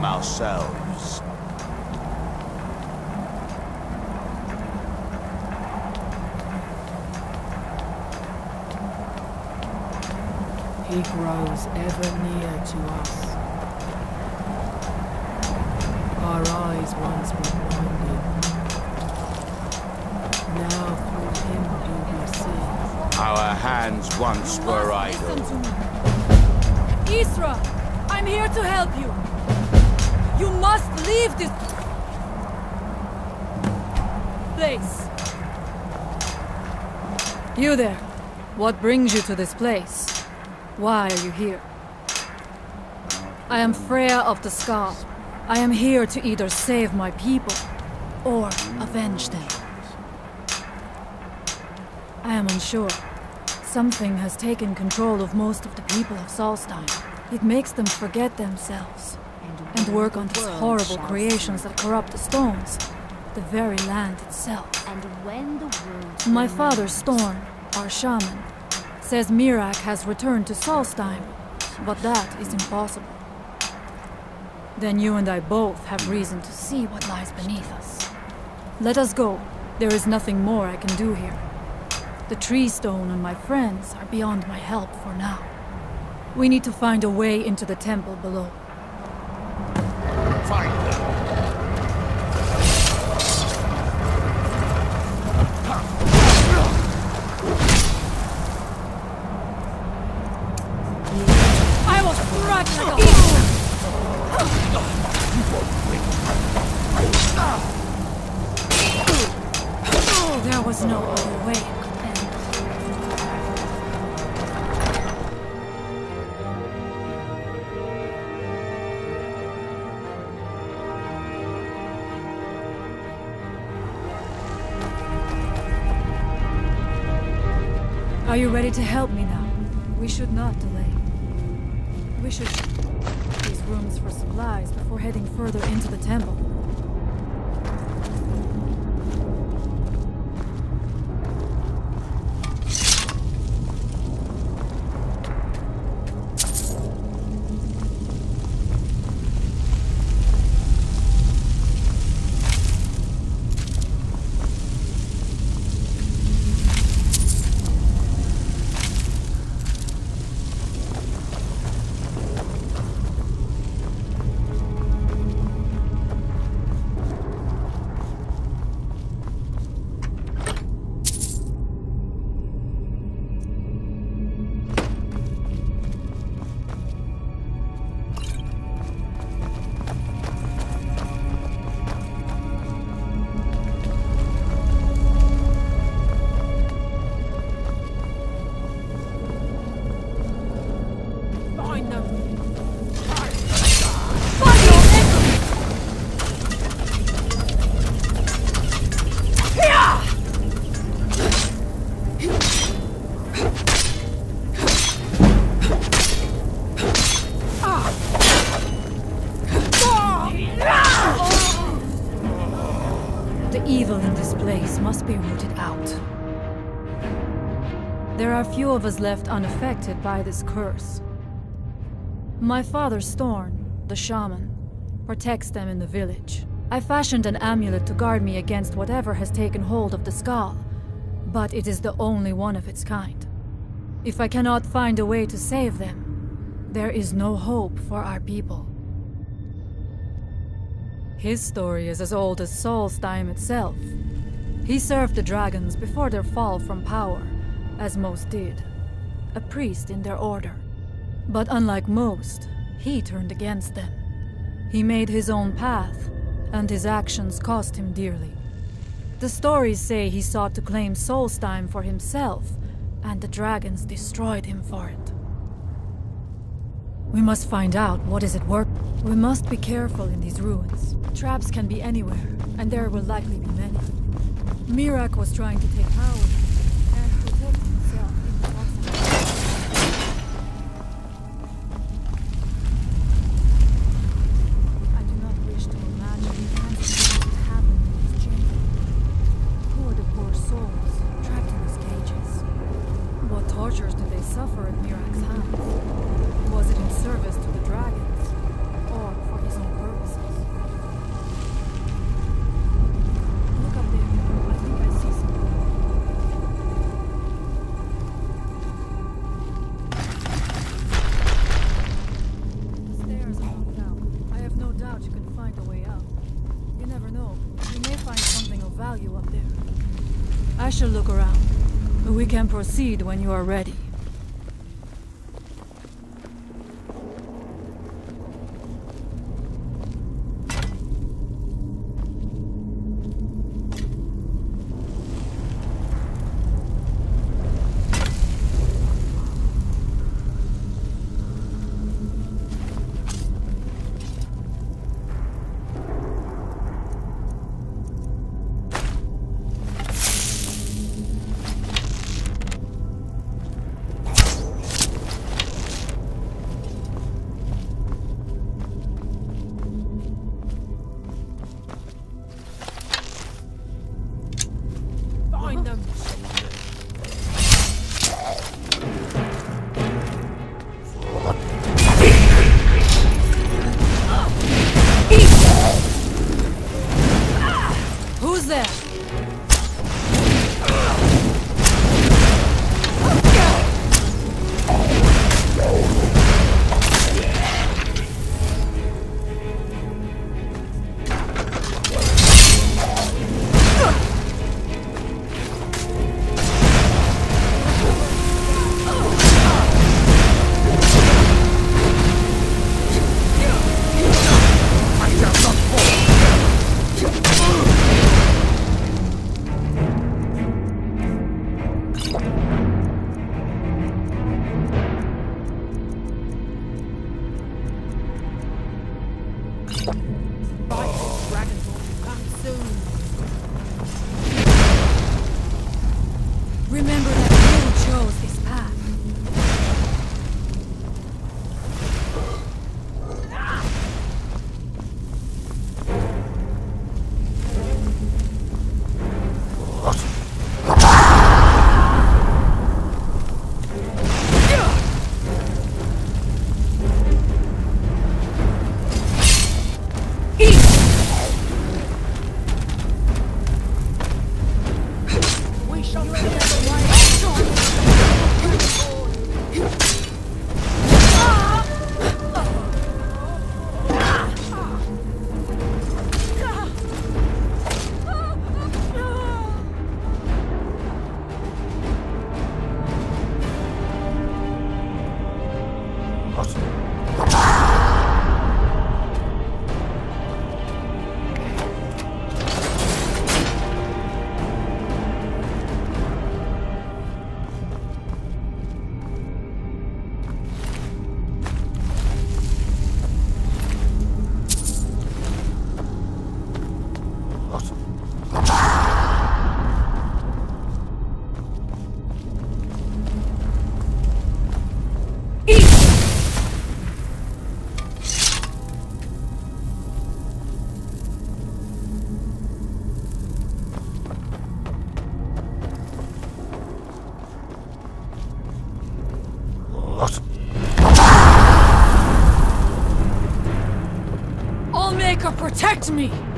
from ourselves. He grows ever near to us. Our eyes once were blinded. Now through him do we see. Our hands once were idle. Listen to me. Isra, I'm here to help you. You must leave this place. You there. What brings you to this place? Why are you here? I am Frea of the Skaal. I am here to either save my people or avenge them. I am unsure. Something has taken control of most of the people of Solstheim. It makes them forget themselves and work on these horrible creations that corrupt the stones, the very land itself. And when the world My father, Storn, our shaman, says Miraak has returned to Solstheim, but that is impossible. Then you and I both have reason to see what lies beneath us. Let us go. There is nothing more I can do here. The tree stone and my friends are beyond my help for now. We need to find a way into the temple below. There was no other way. Are you ready to help me now? We should not delay. We should these rooms for supplies before heading further into the temple. Of us left unaffected by this curse. My father, Storn, the shaman, protects them in the village. I fashioned an amulet to guard me against whatever has taken hold of the Skaal, but it is the only one of its kind. If I cannot find a way to save them, there is no hope for our people. His story is as old as Solstheim itself. He served the dragons before their fall from power, as most did. A priest in their order. But unlike most, he turned against them. He made his own path, and his actions cost him dearly. The stories say he sought to claim Solstheim for himself, and the dragons destroyed him for it. We must find out what is at work. We must be careful in these ruins. Traps can be anywhere, and there will likely be many. Miraak was trying to take power tortures did they suffer at Miraak's hands? Was it in service to the dragons? Or for his own you proceed when you are ready. Protect me!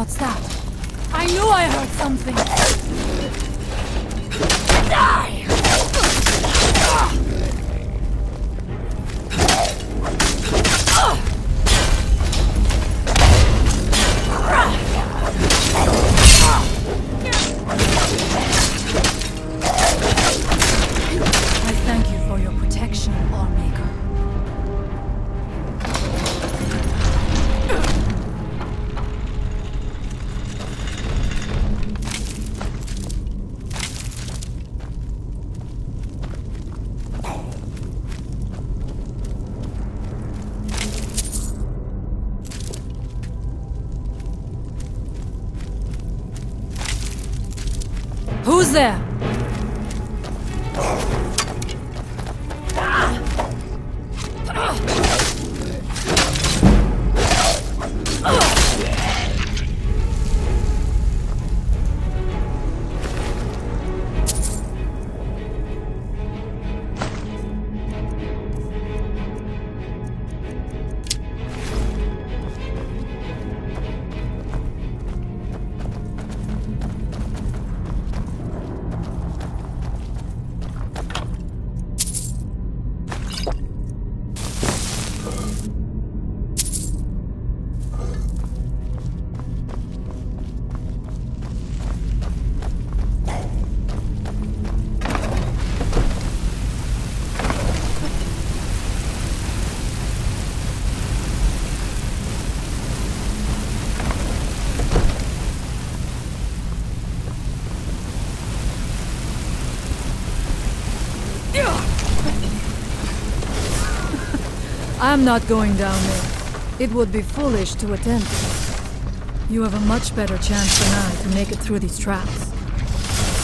What's that? I knew I heard something! Who's there? I'm not going down there. It would be foolish to attempt. You have a much better chance than I to make it through these traps.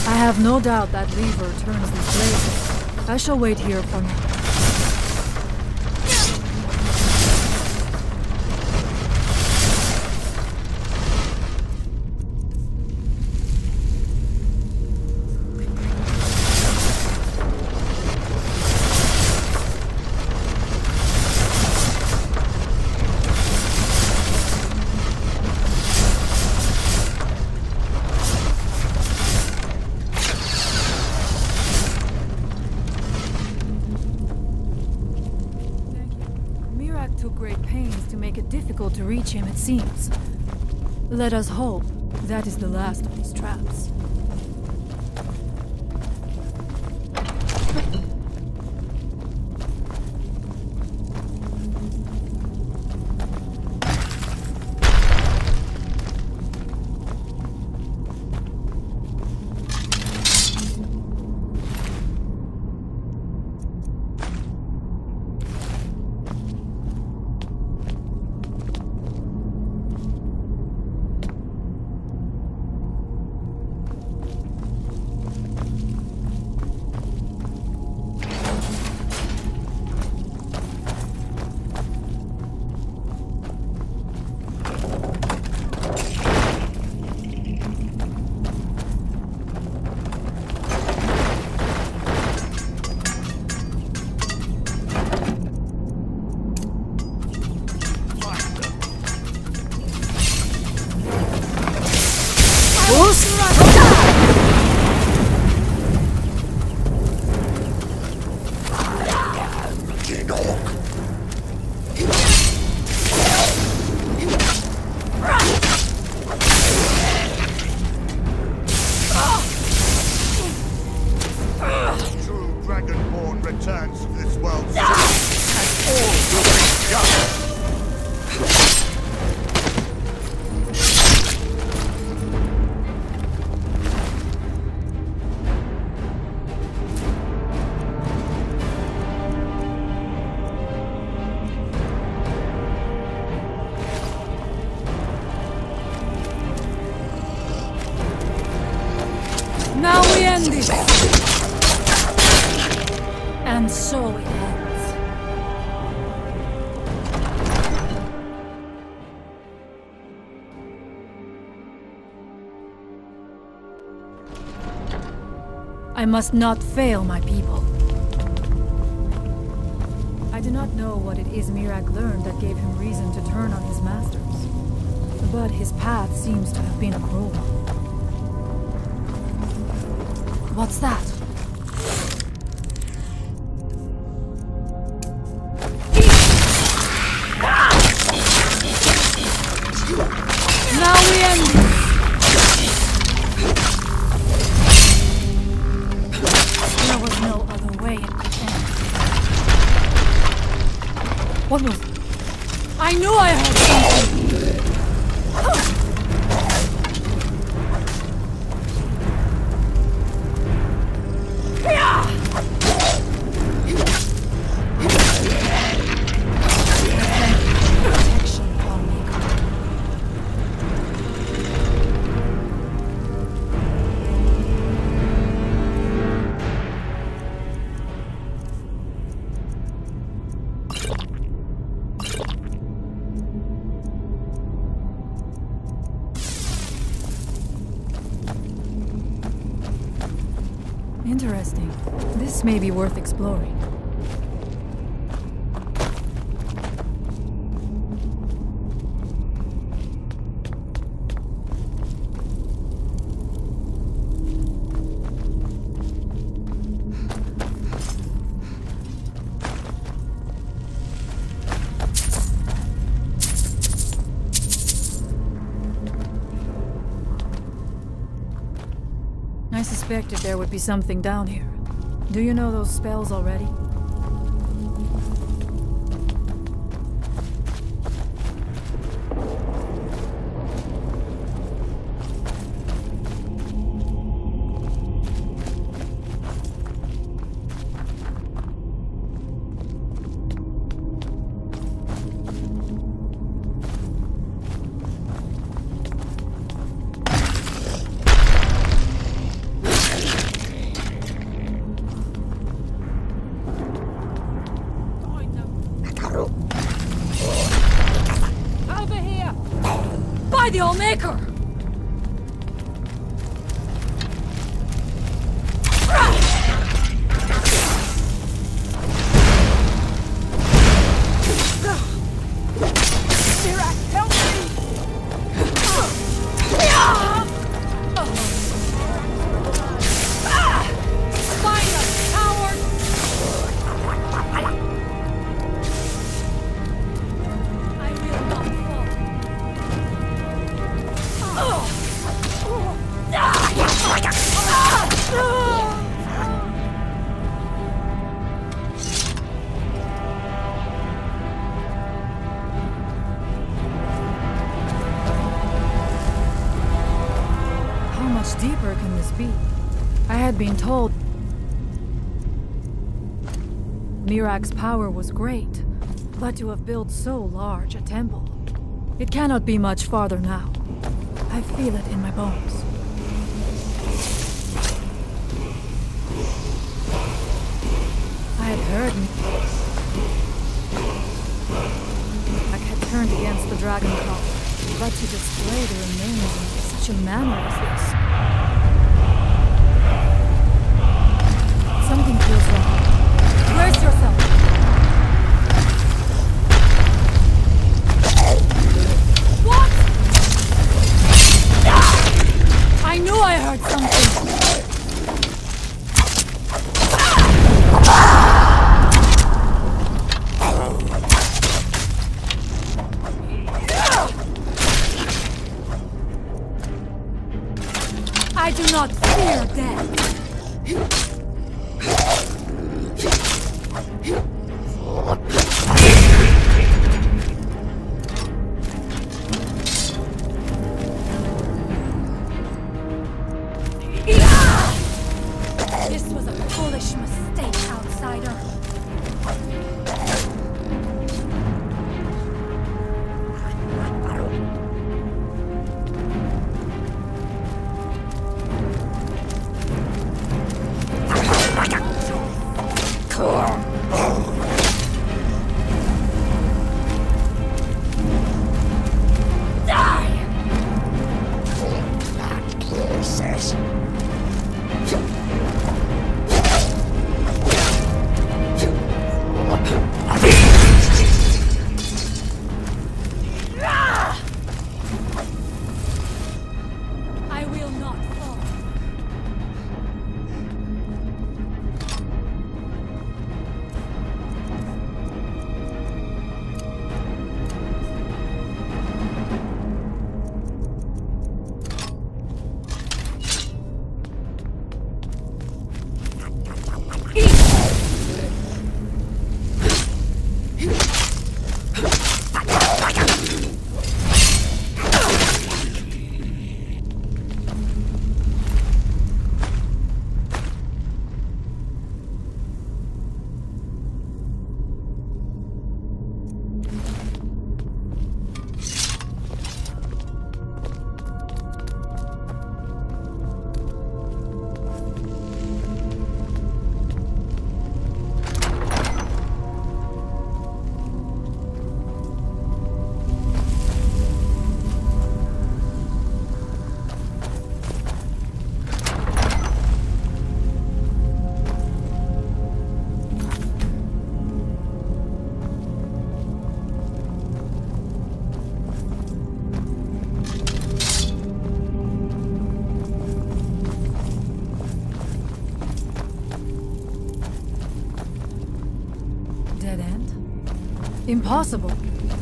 I have no doubt that lever turns these blazes. I shall wait here for now. Him, it seems. Let us hope that is the last of these traps. Must not fail my people. I do not know what it is Miraak learned that gave him reason to turn on his masters. But his path seems to have been a cruel one. What's that? This may be worth exploring. I suspected there would be something down here. Do you know those spells already? By had been told Miraak's power was great, but to have built so large a temple, it cannot be much farther now. I feel it in my bones. I had heard Miraak had turned against the dragon cult, but to display the remains in such a manner as this. Brace yourself. Impossible.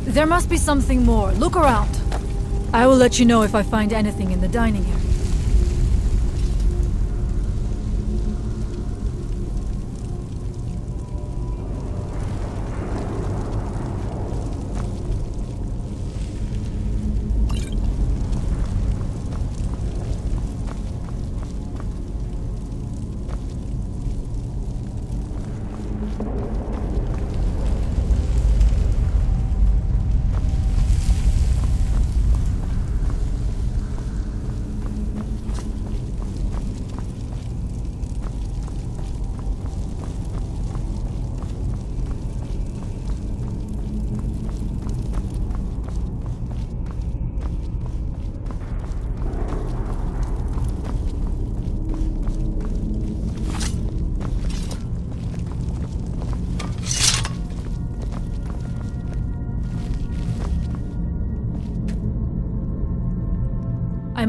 There must be something more. Look around. I will let you know if I find anything in the dining area.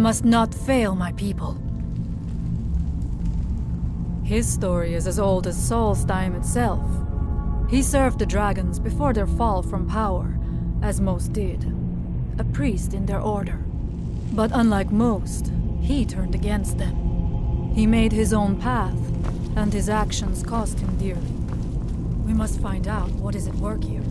Must not fail my people. His story is as old as Solstheim itself. He served the dragons before their fall from power, as most did. A priest in their order. But unlike most, he turned against them. He made his own path, and his actions cost him dearly. We must find out what is at work here.